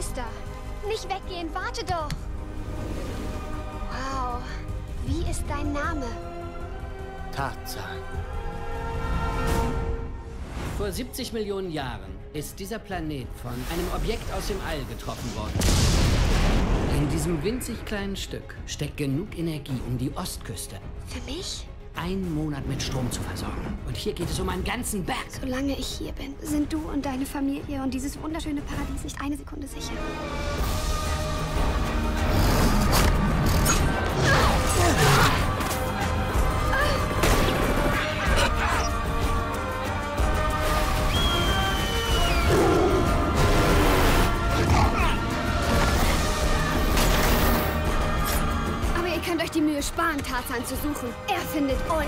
ist er. Nicht weggehen, warte doch. Wow. Wie ist dein Name? Tarzan. Vor 70 Millionen Jahren ist dieser Planet von einem Objekt aus dem All getroffen worden. In diesem winzig kleinen Stück steckt genug Energie, um die Ostküste Für mich? Einen Monat mit Strom zu versorgen. Und hier geht es um einen ganzen Berg. Solange ich hier bin, sind du und deine Familie und dieses wunderschöne Paradies nicht eine Sekunde sicher. euch die Mühe sparen, Tarzan zu suchen. Er findet euch.